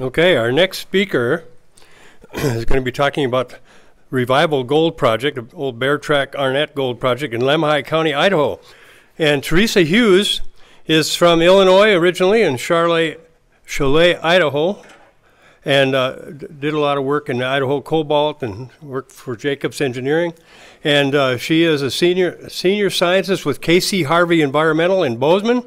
Okay, our next speaker is going to be talking about Revival Gold Project, old Beartrack Arnett Gold Project in Lemhi County, Idaho. And Teresa Hughes is from Illinois originally in Charlotte, Idaho, and uh, did a lot of work in Idaho Cobalt and worked for Jacobs Engineering. And uh, she is a senior senior scientist with KC Harvey Environmental in Bozeman.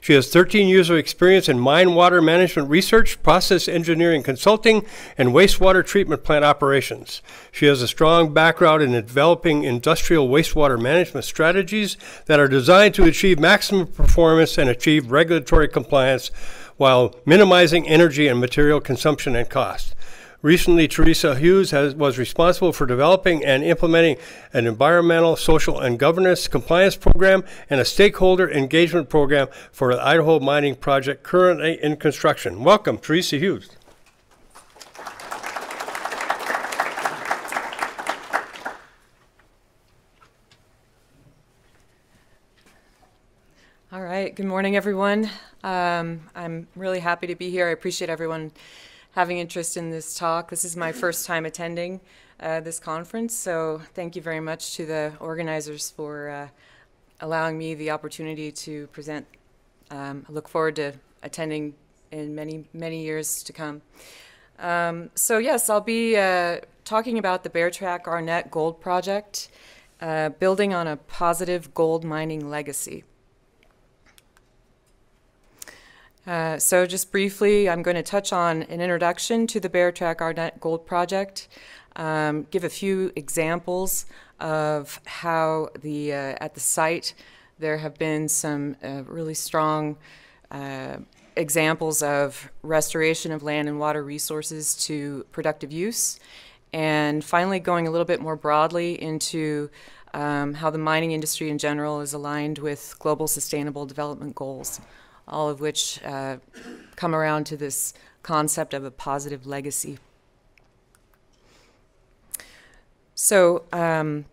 She has 13 years of experience in mine water management research, process engineering consulting, and wastewater treatment plant operations. She has a strong background in developing industrial wastewater management strategies that are designed to achieve maximum performance and achieve regulatory compliance while minimizing energy and material consumption and cost. Recently, Teresa Hughes has, was responsible for developing and implementing an environmental, social, and governance compliance program and a stakeholder engagement program for the Idaho mining project currently in construction. Welcome, Teresa Hughes. All right, good morning, everyone. Um, I'm really happy to be here. I appreciate everyone having interest in this talk. This is my first time attending uh, this conference, so thank you very much to the organizers for uh, allowing me the opportunity to present. Um, I look forward to attending in many, many years to come. Um, so yes, I'll be uh, talking about the Beartrack Arnett Gold Project, uh, building on a positive gold mining legacy. Uh, so just briefly, I'm going to touch on an introduction to the Beartrack Arnett Gold Project, um, give a few examples of how the uh, at the site there have been some uh, really strong uh, examples of restoration of land and water resources to productive use, and finally going a little bit more broadly into um, how the mining industry in general is aligned with global sustainable development goals all of which uh, come around to this concept of a positive legacy. So, um,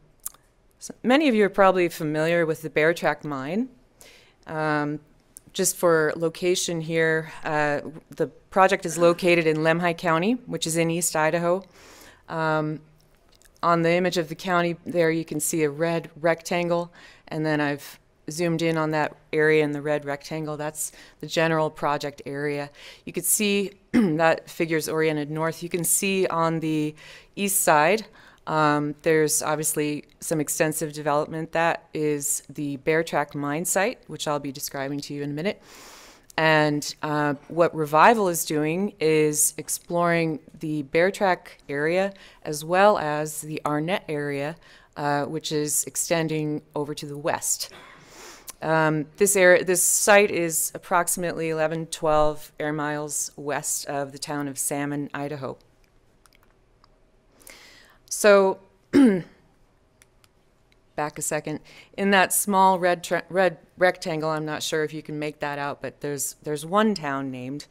so many of you are probably familiar with the Beartrack mine. Um, just for location here, uh, the project is located in Lemhi County, which is in East Idaho. Um, on the image of the county there, you can see a red rectangle, and then I've zoomed in on that area in the red rectangle, that's the general project area. You can see that figure's oriented north. You can see on the east side, um, there's obviously some extensive development. That is the Beartrack mine site, which I'll be describing to you in a minute. And uh, what Revival is doing is exploring the Beartrack area as well as the Arnett area, uh, which is extending over to the west. Um, this area, this site is approximately 11, 12 air miles west of the town of Salmon, Idaho. So, back a second. In that small red red rectangle, I'm not sure if you can make that out, but there's there's one town named,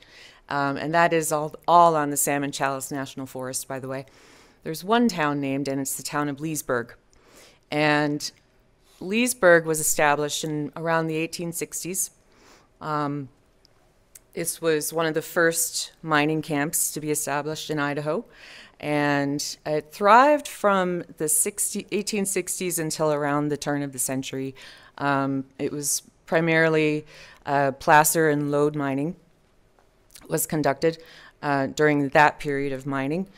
um, and that is all all on the Salmon Challis National Forest, by the way. There's one town named, and it's the town of Leesburg, and Leesburg was established in around the 1860s. Um, this was one of the first mining camps to be established in Idaho, and it thrived from the 60, 1860s until around the turn of the century. Um, it was primarily uh, placer and lode mining was conducted uh, during that period of mining.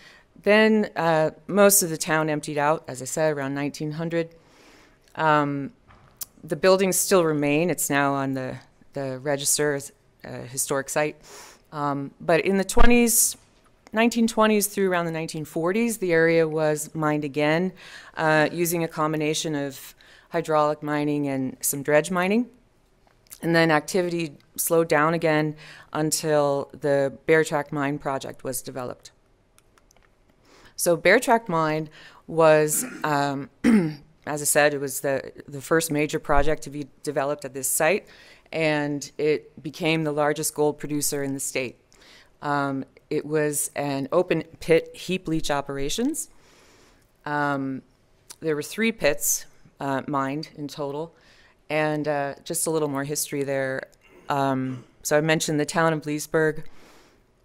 Then uh, most of the town emptied out, as I said, around 1900. Um, the buildings still remain. It's now on the, the register as a historic site. Um, but in the 20s, 1920s through around the 1940s, the area was mined again uh, using a combination of hydraulic mining and some dredge mining. And then activity slowed down again until the Beartrack Mine project was developed. So Beartrack Mine was um, as I said, it was the, the first major project to be developed at this site, and it became the largest gold producer in the state. Um, it was an open pit heap leach operations. Um, there were three pits uh, mined in total, and uh, just a little more history there. Um, so I mentioned the town of Leesburg.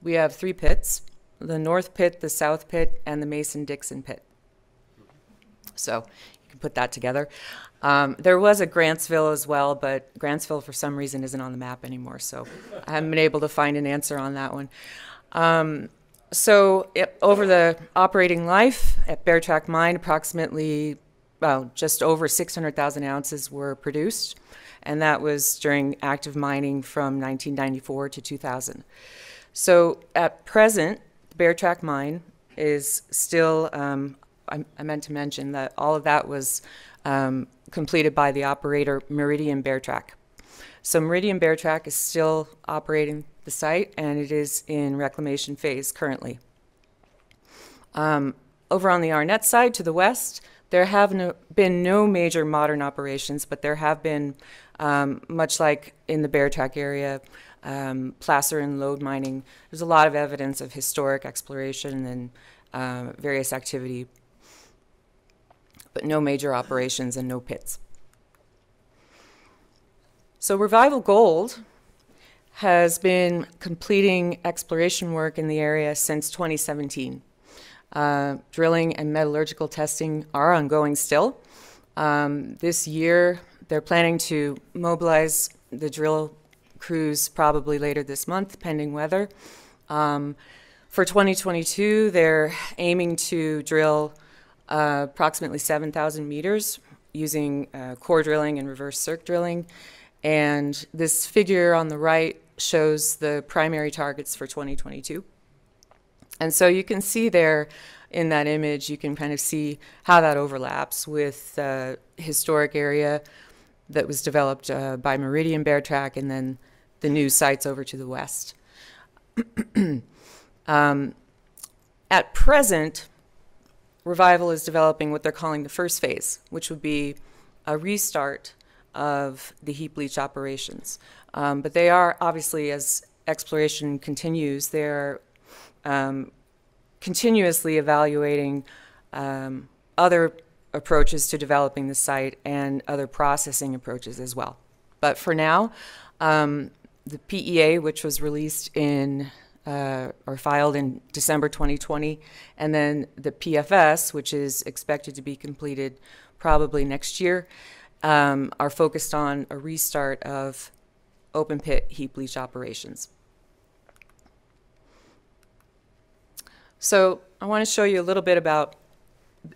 we have three pits, the North Pit, the South Pit, and the Mason-Dixon Pit. So can put that together. Um, there was a Grantsville as well, but Grantsville for some reason isn't on the map anymore, so I haven't been able to find an answer on that one. Um, so it, over the operating life at Beartrack Mine, approximately, well, just over 600,000 ounces were produced, and that was during active mining from 1994 to 2000. So at present, the Beartrack Mine is still, um, I, I, meant to mention that all of that was um, completed by the operator Meridian Beartrack. So Meridian Beartrack is still operating the site and it is in reclamation phase currently. Um, over on the Arnett side to the west, there have no, been no major modern operations, but there have been, um, much like in the Beartrack area, um, placer and lode mining. There's a lot of evidence of historic exploration and uh, various activity, but no major operations and no pits. So Revival Gold has been completing exploration work in the area since 2017. Uh, drilling and metallurgical testing are ongoing still. Um, this year, they're planning to mobilize the drill crews probably later this month, pending weather. Um, for 2022, they're aiming to drill uh, approximately 7,000 meters using uh, core drilling and reverse circ drilling. And this figure on the right shows the primary targets for 2022. And so you can see there in that image, you can kind of see how that overlaps with the uh, historic area that was developed uh, by Meridian Beartrack and then the new sites over to the west. um, at present, Revival is developing what they're calling the first phase, which would be a restart of the heap leach operations. Um, but they are obviously, as exploration continues, they're um, continuously evaluating um, other approaches to developing the site and other processing approaches as well. But for now, um, the PEA, which was released in uh, or filed in December 2020, and then the PFS, which is expected to be completed probably next year, um, are focused on a restart of open pit heap leach operations. So I want to show you a little bit about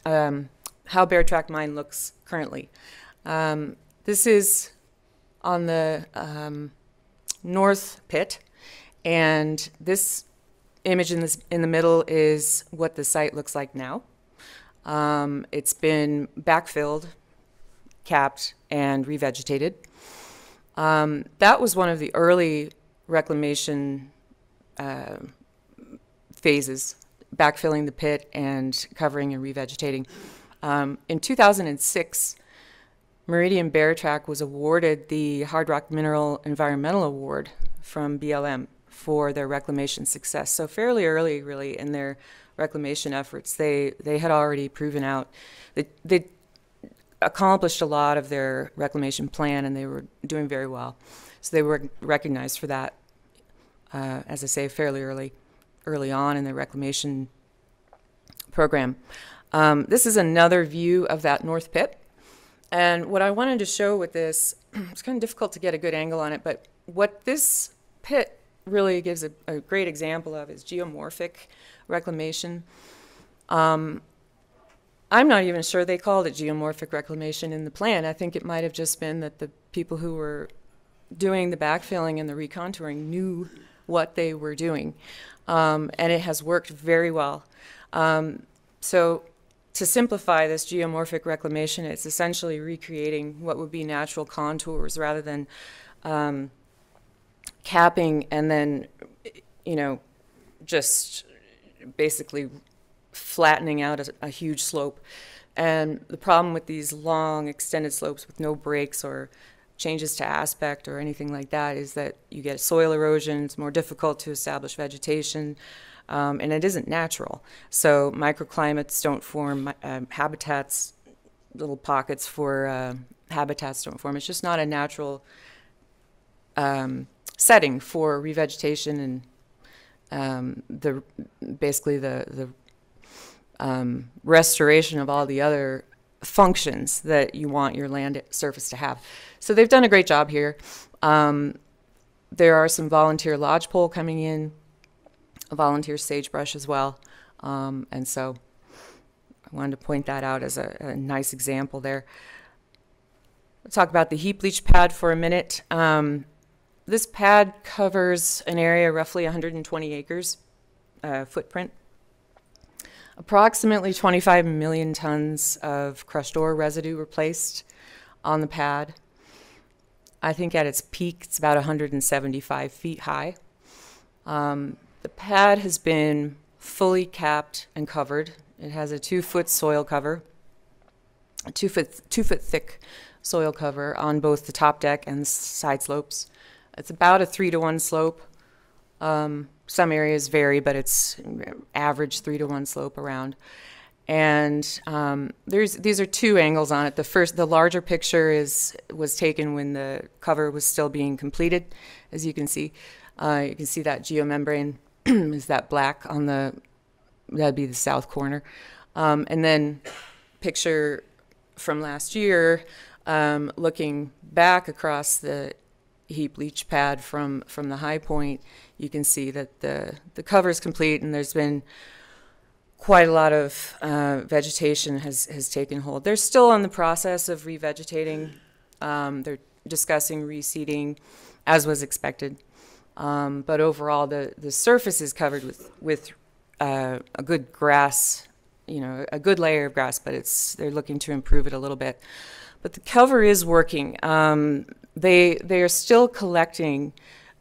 um, how Beartrack Mine looks currently. Um, this is on the um, north pit, and this image in, this, in the middle is what the site looks like now. Um, it's been backfilled capped, and revegetated. Um, that was one of the early reclamation uh, phases, backfilling the pit and covering and revegetating. Um, in 2006, Meridian Beartrack was awarded the Hard Rock Mineral Environmental Award from BLM for their reclamation success. So fairly early, really, in their reclamation efforts, they they had already proven out that they accomplished a lot of their reclamation plan and they were doing very well. So they were recognized for that, uh, as I say, fairly early, early on in the reclamation program. Um, this is another view of that North Pit. And what I wanted to show with this, it's kind of difficult to get a good angle on it, but what this pit really gives a, a great example of is geomorphic reclamation. Um, I'm not even sure they called it geomorphic reclamation in the plan. I think it might have just been that the people who were doing the backfilling and the recontouring knew what they were doing. Um, and it has worked very well. Um, so to simplify this geomorphic reclamation, it's essentially recreating what would be natural contours rather than um, capping and then, you know, just basically flattening out a, a huge slope. And the problem with these long extended slopes with no breaks or changes to aspect or anything like that is that you get soil erosion, it's more difficult to establish vegetation, um, and it isn't natural. So microclimates don't form, uh, habitats, little pockets for uh, habitats don't form. It's just not a natural um, setting for revegetation and um, the basically the the um, restoration of all the other functions that you want your land surface to have. So they've done a great job here. Um, there are some volunteer lodgepole coming in, volunteer sagebrush as well, um, and so I wanted to point that out as a, a nice example there. We'll talk about the heap leach pad for a minute. Um, this pad covers an area roughly 120 acres uh, footprint. Approximately 25 million tons of crushed ore residue were placed on the pad. I think at its peak, it's about 175 feet high. Um, the pad has been fully capped and covered. It has a two foot soil cover, a two foot, two foot thick soil cover on both the top deck and side slopes. It's about a three to one slope. Um, some areas vary, but it's average three to one slope around. And um, there's these are two angles on it. The first, the larger picture is was taken when the cover was still being completed, as you can see. Uh, you can see that geomembrane is that black on the that'd be the south corner, um, and then picture from last year, um, looking back across the heap leach pad from from the high point you can see that the, the cover is complete and there's been quite a lot of uh, vegetation has, has taken hold. They're still in the process of revegetating. Um, they're discussing reseeding as was expected. Um, but overall, the, the surface is covered with, with uh, a good grass, you know, a good layer of grass, but it's, they're looking to improve it a little bit. But the cover is working. Um, they, they are still collecting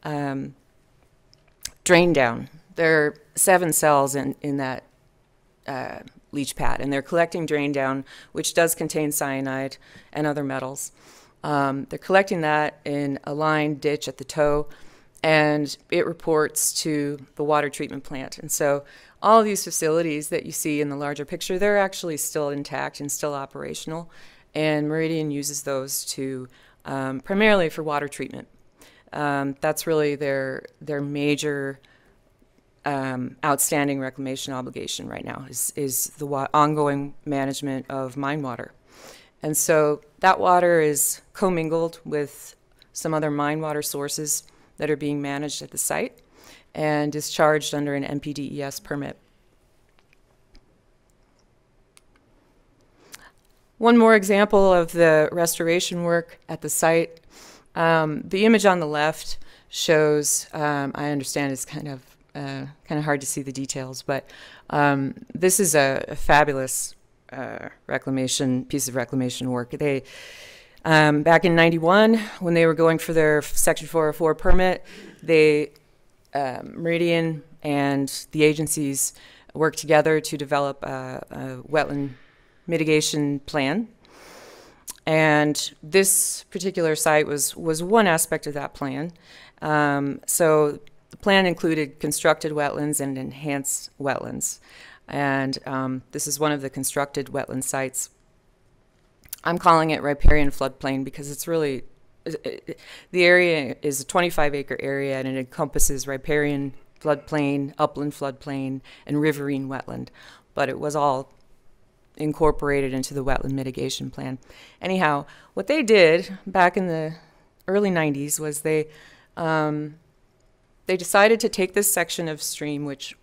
um, drain down. There are seven cells in, in that uh, leach pad, and they're collecting drain down, which does contain cyanide and other metals. Um, they're collecting that in a lined ditch at the toe, and it reports to the water treatment plant. And so all these facilities that you see in the larger picture, they're actually still intact and still operational, and Meridian uses those to um, primarily for water treatment. Um, that's really their their major um, outstanding reclamation obligation right now is is the ongoing management of mine water, and so that water is commingled with some other mine water sources that are being managed at the site and discharged under an MPDES permit. One more example of the restoration work at the site um, the image on the left shows, um, I understand it's kind of uh, kind of hard to see the details, but um, this is a, a fabulous uh, reclamation piece of reclamation work. They um, back in '91, when they were going for their Section 404 permit, they um, Meridian and the agencies worked together to develop a, a wetland mitigation plan and this particular site was, was one aspect of that plan. Um, so the plan included constructed wetlands and enhanced wetlands. And um, this is one of the constructed wetland sites. I'm calling it riparian floodplain because it's really, the area is a 25 acre area and it encompasses riparian floodplain, upland floodplain, and riverine wetland. But it was all incorporated into the wetland mitigation plan. Anyhow, what they did back in the early 90s was they um, they decided to take this section of stream, which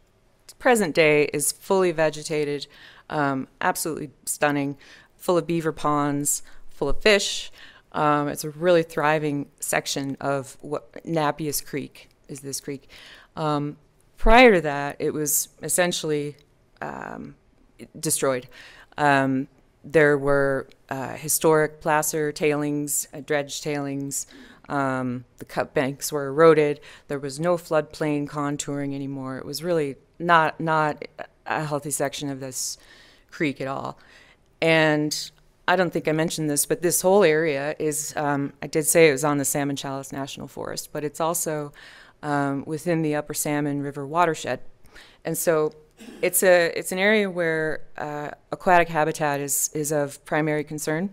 present day is fully vegetated, um, absolutely stunning, full of beaver ponds, full of fish. Um, it's a really thriving section of what Napias Creek is this creek. Um, prior to that, it was essentially um, destroyed. Um, there were uh, historic placer tailings, uh, dredge tailings. Um, the cut banks were eroded. There was no floodplain contouring anymore. It was really not not a healthy section of this creek at all. And I don't think I mentioned this, but this whole area is, um, I did say it was on the Salmon Challis National Forest, but it's also um, within the Upper Salmon River watershed. And so it's a it's an area where uh, aquatic habitat is is of primary concern.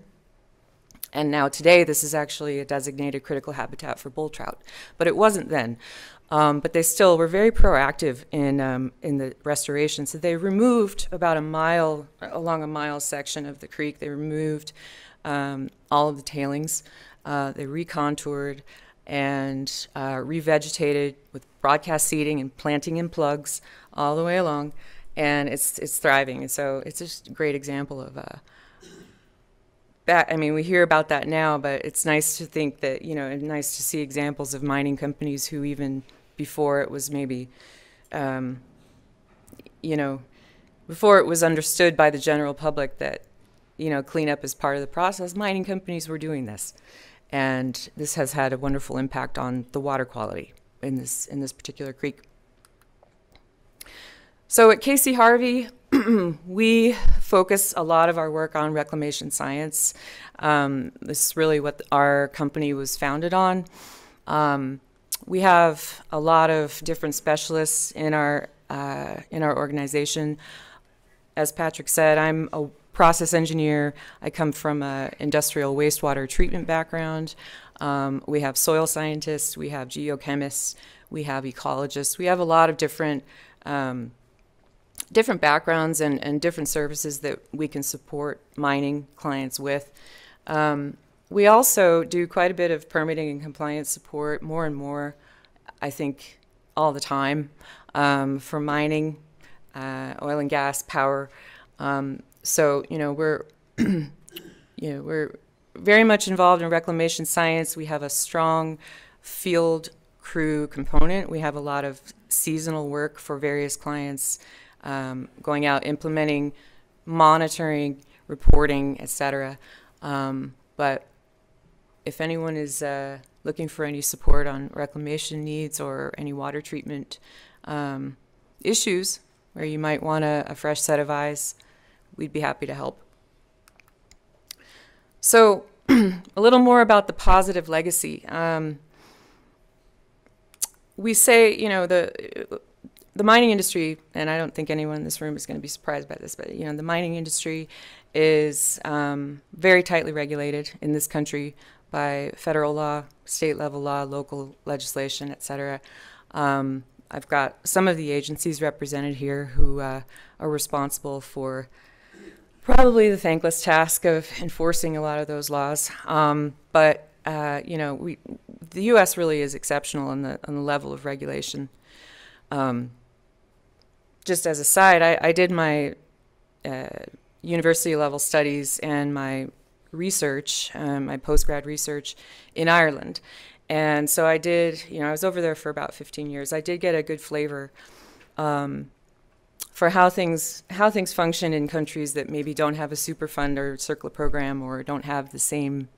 And now today, this is actually a designated critical habitat for bull trout, but it wasn't then. Um, but they still were very proactive in um, in the restoration. So they removed about a mile along a mile section of the creek. They removed um, all of the tailings. Uh, they recontoured and uh, revegetated with broadcast seeding and planting in plugs all the way along, and it's it's thriving. And so it's just a great example of. Uh, that, I mean, we hear about that now, but it's nice to think that you know, nice to see examples of mining companies who even before it was maybe, um, you know, before it was understood by the general public that, you know, cleanup is part of the process, mining companies were doing this. And this has had a wonderful impact on the water quality in this, in this particular creek. So at KC Harvey, we focus a lot of our work on reclamation science. Um, this is really what our company was founded on. Um, we have a lot of different specialists in our uh, in our organization. As Patrick said, I'm a process engineer. I come from an industrial wastewater treatment background. Um, we have soil scientists, we have geochemists, we have ecologists. We have a lot of different um, different backgrounds and, and different services that we can support mining clients with. Um, we also do quite a bit of permitting and compliance support, more and more, I think, all the time, um, for mining, uh, oil and gas, power. Um, so you know we're, you know we're very much involved in reclamation science. We have a strong field crew component. We have a lot of seasonal work for various clients, um, going out, implementing, monitoring, reporting, etc. Um, but if anyone is uh, looking for any support on reclamation needs or any water treatment um, issues where you might want a, a, fresh set of eyes, we'd be happy to help. So, a little more about the positive legacy. Um, we say, you know, the the mining industry, and I don't think anyone in this room is going to be surprised by this, but you know, the mining industry is um, very tightly regulated in this country by federal law, state level law, local legislation, et cetera. Um, I've got some of the agencies represented here who uh, are responsible for probably the thankless task of enforcing a lot of those laws. Um, but uh, you know, we, the U.S. really is exceptional in the, on the level of regulation. Um, just as a side, I, I did my uh, university level studies and my research, um, my postgrad research in Ireland. And so I did, you know, I was over there for about 15 years. I did get a good flavor um, for how things how things function in countries that maybe don't have a Superfund or CERCLA program or don't have the same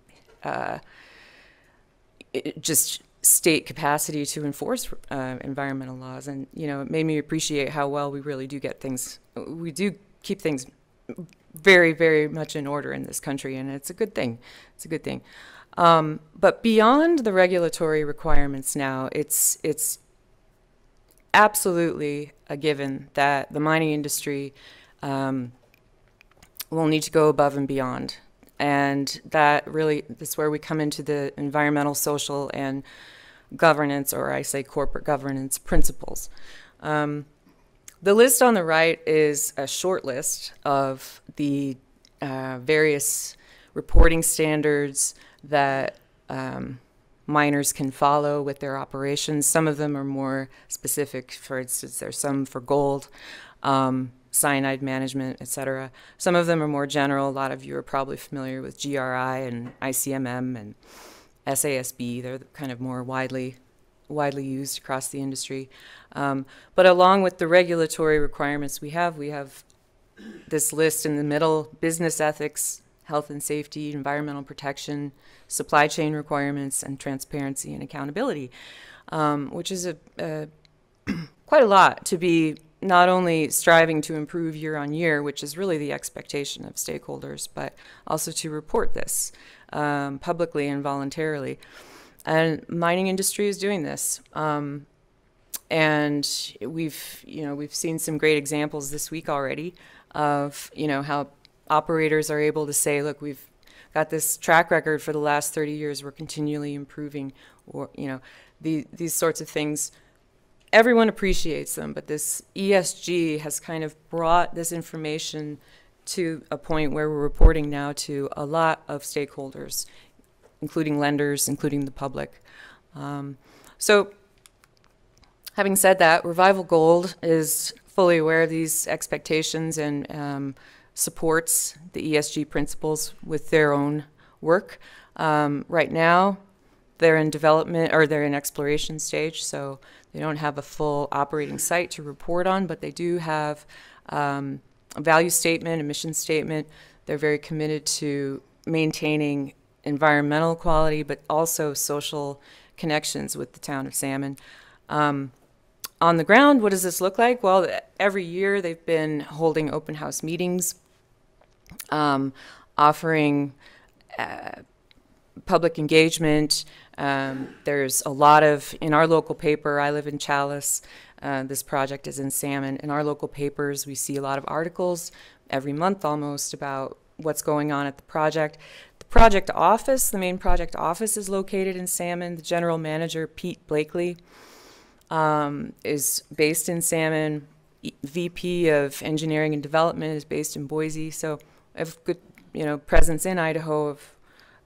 uh, just state capacity to enforce uh, environmental laws. And you know, it made me appreciate how well we really do get things. We do keep things very, very much in order in this country, and it's a good thing. It's a good thing. Um, but beyond the regulatory requirements now, it's it's absolutely a given that the mining industry um, will need to go above and beyond, and that really that's where we come into the environmental, social, and governance, or I say corporate governance principles. Um, the list on the right is a short list of the uh, various reporting standards that um, miners can follow with their operations. Some of them are more specific. For instance, there's some for gold, um, cyanide management, etc. Some of them are more general. A lot of you are probably familiar with GRI and ICMM and SASB. They're kind of more widely widely used across the industry. Um, but along with the regulatory requirements we have, we have this list in the middle, business ethics, health and safety, environmental protection, supply chain requirements, and transparency and accountability, um, which is a, a quite a lot to be not only striving to improve year on year, which is really the expectation of stakeholders, but also to report this um, publicly and voluntarily. And mining industry is doing this. Um, and we've, you know, we've seen some great examples this week already of, you know, how operators are able to say, look, we've got this track record for the last 30 years, we're continually improving, or, you know, the, these sorts of things everyone appreciates them, but this ESG has kind of brought this information to a point where we're reporting now to a lot of stakeholders, including lenders, including the public. Um, so, having said that, Revival Gold is fully aware of these expectations and um, supports the ESG principles with their own work. Um, right now, they're in development or they're in exploration stage, so they don't have a full operating site to report on, but they do have um, a value statement, a mission statement. They're very committed to maintaining environmental quality, but also social connections with the town of Salmon. Um, on the ground, what does this look like? Well, every year they've been holding open house meetings, um, offering uh, public engagement. Um, there's a lot of, in our local paper, I live in Challis, uh, this project is in Salmon. In our local papers, we see a lot of articles every month almost about what's going on at the project. The project office, the main project office, is located in Salmon. The general manager, Pete Blakely, um, is based in Salmon. VP of Engineering and Development is based in Boise. So I have good, you know, presence in Idaho of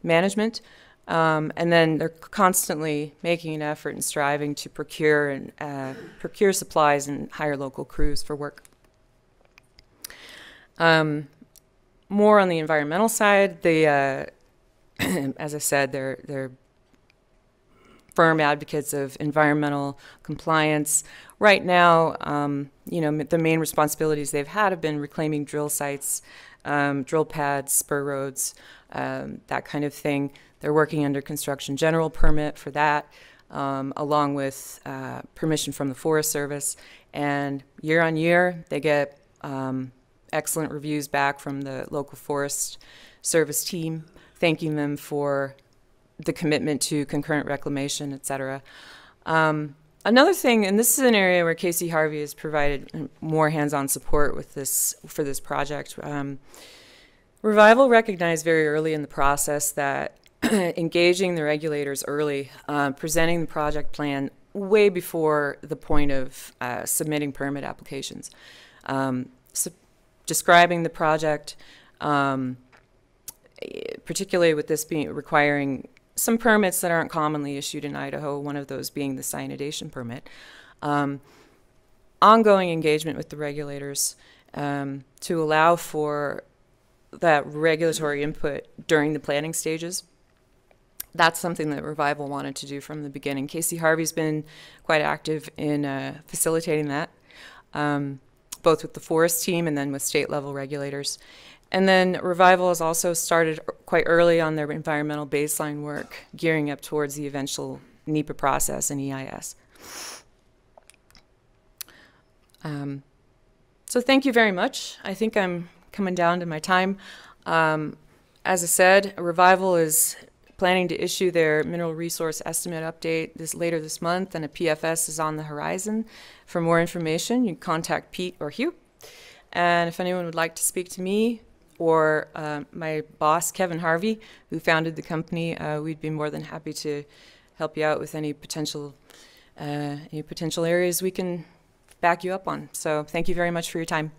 management. Um, and then they're constantly making an effort and striving to procure and uh, procure supplies and hire local crews for work. Um, more on the environmental side, the uh, as I said, they're they're firm advocates of environmental compliance. Right now, um, you know, the main responsibilities they've had have been reclaiming drill sites, um, drill pads, spur roads, um, that kind of thing. They're working under construction general permit for that, um, along with uh, permission from the Forest Service. And year on year, they get um, excellent reviews back from the local Forest Service team, thanking them for the commitment to concurrent reclamation, et cetera. Um, another thing, and this is an area where KC Harvey has provided more hands-on support with this for this project. Revival recognized very early in the process that engaging the regulators early, uh, presenting the project plan way before the point of uh, submitting permit applications, um, describing the project, um, particularly with this being requiring some permits that aren't commonly issued in Idaho, one of those being the cyanidation permit. Um, ongoing engagement with the regulators um, to allow for that regulatory input during the planning stages. That's something that Revival wanted to do from the beginning. KC Harvey's been quite active in uh, facilitating that, um, both with the forest team and then with state level regulators. And then Revival has also started quite early on their environmental baseline work, gearing up towards the eventual NEPA process and EIS. Um, so thank you very much. I think I'm coming down to my time. Um, as I said, Revival is planning to issue their mineral resource estimate update this later this month, and a PFS is on the horizon. For more information, you can contact Pete or Hugh. And if anyone would like to speak to me or uh, my boss, Kevin Harvey, who founded the company, uh, we'd be more than happy to help you out with any potential uh, any potential areas we can back you up on. So thank you very much for your time.